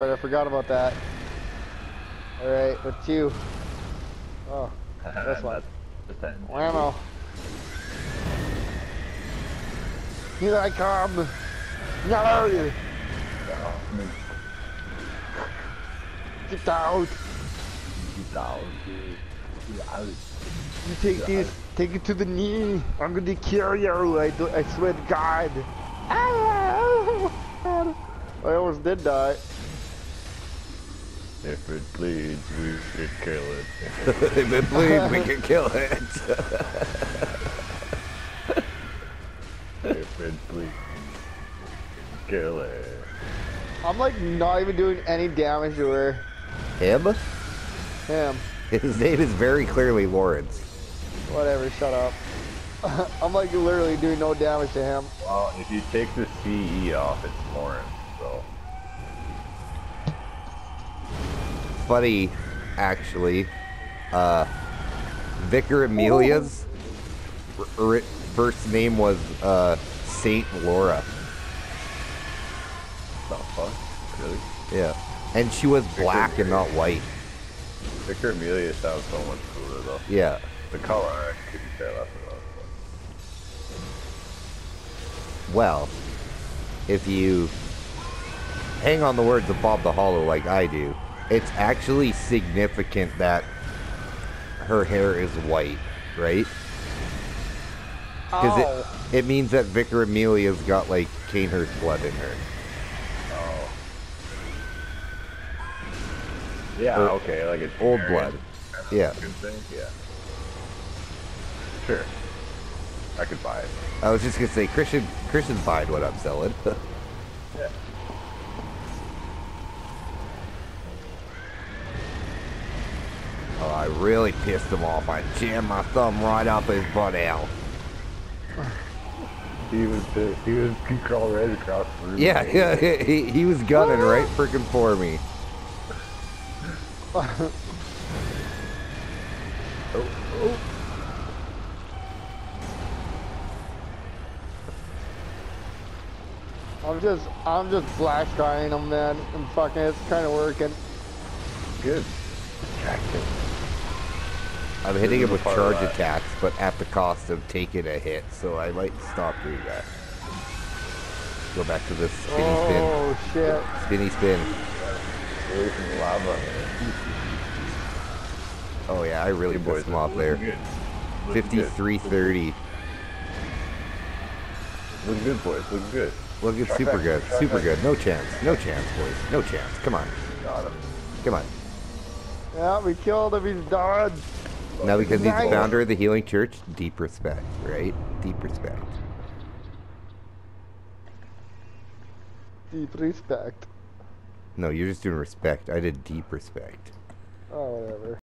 I forgot about that. Alright, what's you? Oh, this one. Whammo. Here I come! No! Get! You get out. Get out. You take this, take it to the knee. I'm gonna kill you. I, do, I swear to God. Ah, I almost did die. If it bleeds, we should kill it. if it bleeds, we can kill it. if it bleeds, kill it. I'm like not even doing any damage to her. Him? Him. His name is very clearly Laurence. Whatever, shut up. I'm like literally doing no damage to him. Well, if you take the CE off, it's Lawrence, so. Funny, actually. Uh, Vicar Amelia's first name was uh, Saint Laura. The fuck? Really? Yeah. And she was black and not white. Vicar Amelia sounds so much cooler though. Yeah. The color I couldn't care less about. Well, if you hang on the words of Bob the Hollow like I do, it's actually significant that her hair is white, right? Because Ow. it, oh. it means that Vicar Amelia's got like Cainhurst blood in her. Oh. Yeah, Or okay, like it's old blood. Yeah. Yeah. Sure. I could buy it. I was just gonna say Christian Christian's buying what I'm selling. Yeah. oh, I really pissed him off. I jammed my thumb right up his butt out. He was pissed. He was he crawled right across the room. Yeah, yeah, he, he was gunning right freaking for me. Oh, oh. I'm just, I'm just flash crying him, man. And fucking, it's kind of working. Good. Distracted. I'm hitting him with charge attacks, but at the cost of taking a hit, so I might stop doing that. Go back to this spinny spin. Oh shit! Spinny spin. Away from the lava. Oh yeah, I really pissed him off there. good. Looking good. 53-30. Looking good, boys. Looking good. Looking Trifecta, super good, super trifecta. good. No chance, no chance, boys. No chance. Come on, Got him. come on. Yeah, we killed him. He's done. Now because he's the founder of the Healing Church, deep respect, right? Deep respect. Deep respect. No, you're just doing respect. I did deep respect. Oh, whatever.